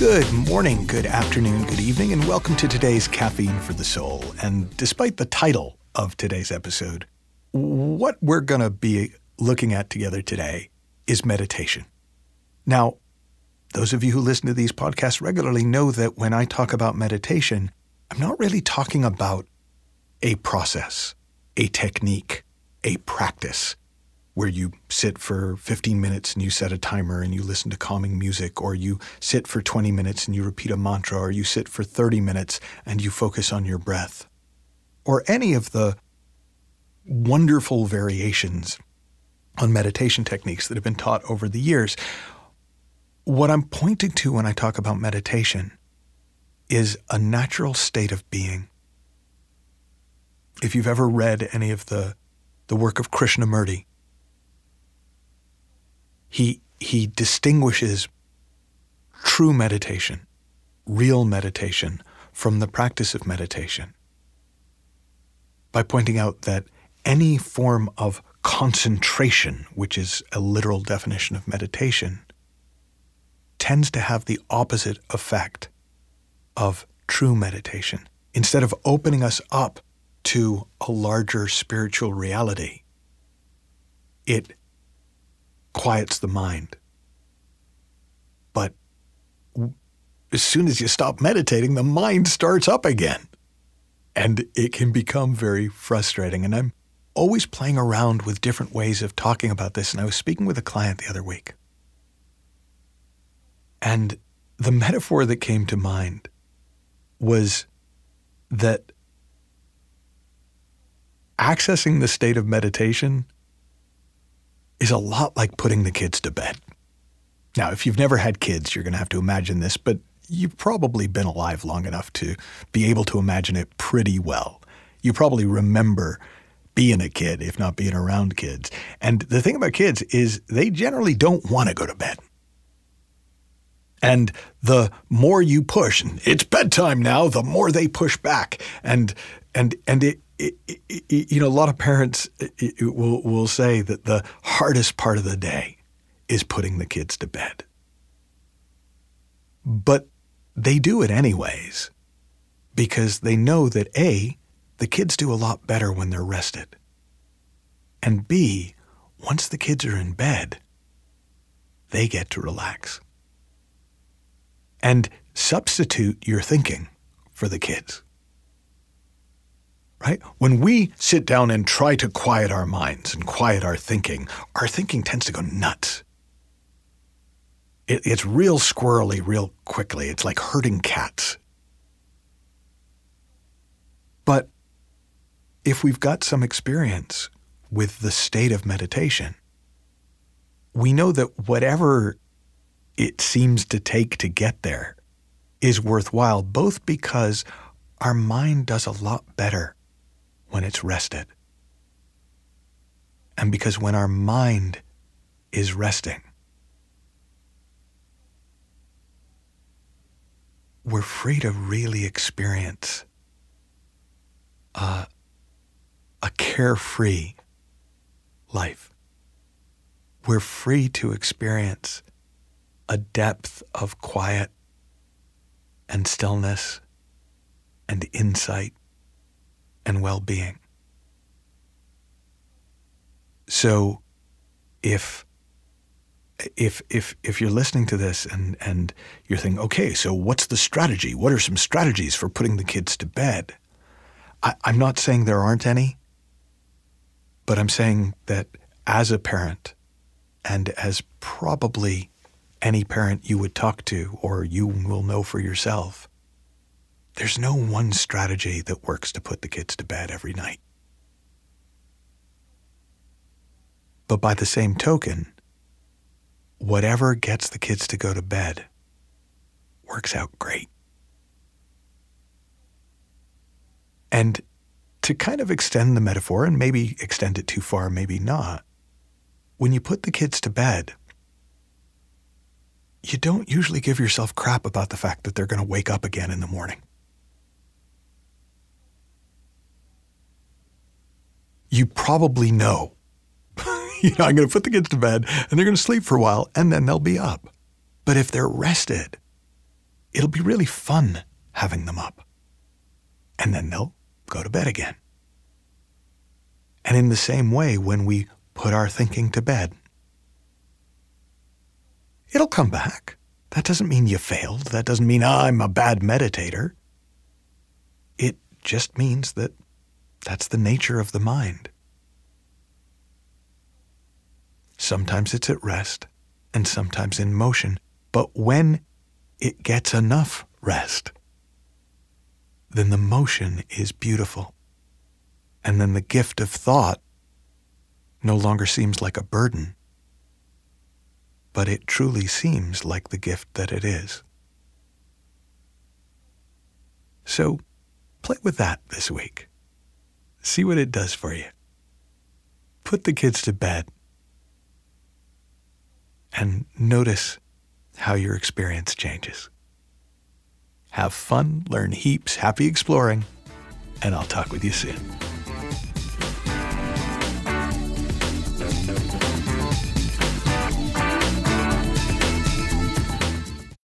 Good morning, good afternoon, good evening, and welcome to today's Caffeine for the Soul. And despite the title of today's episode, what we're going to be looking at together today is meditation. Now, those of you who listen to these podcasts regularly know that when I talk about meditation, I'm not really talking about a process, a technique, a practice where you sit for 15 minutes and you set a timer and you listen to calming music, or you sit for 20 minutes and you repeat a mantra, or you sit for 30 minutes and you focus on your breath, or any of the wonderful variations on meditation techniques that have been taught over the years. What I'm pointing to when I talk about meditation is a natural state of being. If you've ever read any of the, the work of Krishnamurti, he, he distinguishes true meditation, real meditation, from the practice of meditation by pointing out that any form of concentration, which is a literal definition of meditation, tends to have the opposite effect of true meditation. Instead of opening us up to a larger spiritual reality, it quiets the mind. But as soon as you stop meditating, the mind starts up again. And it can become very frustrating. And I'm always playing around with different ways of talking about this. And I was speaking with a client the other week. And the metaphor that came to mind was that accessing the state of meditation is a lot like putting the kids to bed. Now, if you've never had kids, you're going to have to imagine this, but you've probably been alive long enough to be able to imagine it pretty well. You probably remember being a kid, if not being around kids. And the thing about kids is they generally don't want to go to bed. And the more you push, it's bedtime now, the more they push back. And and and it, you know, a lot of parents will will say that the hardest part of the day is putting the kids to bed. But they do it anyways because they know that A, the kids do a lot better when they're rested. And B, once the kids are in bed, they get to relax and substitute your thinking for the kids. Right? When we sit down and try to quiet our minds and quiet our thinking, our thinking tends to go nuts. It, it's real squirrely real quickly. It's like herding cats. But if we've got some experience with the state of meditation, we know that whatever it seems to take to get there is worthwhile, both because our mind does a lot better when it's rested. And because when our mind is resting, we're free to really experience a, a carefree life. We're free to experience a depth of quiet and stillness and insight and well being. So if if if if you're listening to this and and you're thinking, okay, so what's the strategy? What are some strategies for putting the kids to bed? I, I'm not saying there aren't any, but I'm saying that as a parent and as probably any parent you would talk to or you will know for yourself. There's no one strategy that works to put the kids to bed every night. But by the same token, whatever gets the kids to go to bed works out great. And to kind of extend the metaphor and maybe extend it too far, maybe not, when you put the kids to bed, you don't usually give yourself crap about the fact that they're going to wake up again in the morning. You probably know. you know, I'm going to put the kids to bed and they're going to sleep for a while and then they'll be up. But if they're rested, it'll be really fun having them up. And then they'll go to bed again. And in the same way, when we put our thinking to bed, it'll come back. That doesn't mean you failed. That doesn't mean oh, I'm a bad meditator. It just means that that's the nature of the mind. Sometimes it's at rest and sometimes in motion, but when it gets enough rest, then the motion is beautiful. And then the gift of thought no longer seems like a burden, but it truly seems like the gift that it is. So play with that this week. See what it does for you. Put the kids to bed and notice how your experience changes. Have fun, learn heaps, happy exploring, and I'll talk with you soon.